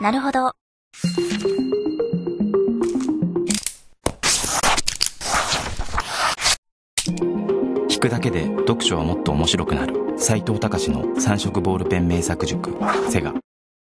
なるほど。聞くだけで読書はもっと面白くなる。斉藤隆の三色ボールペン名作塾。セガ。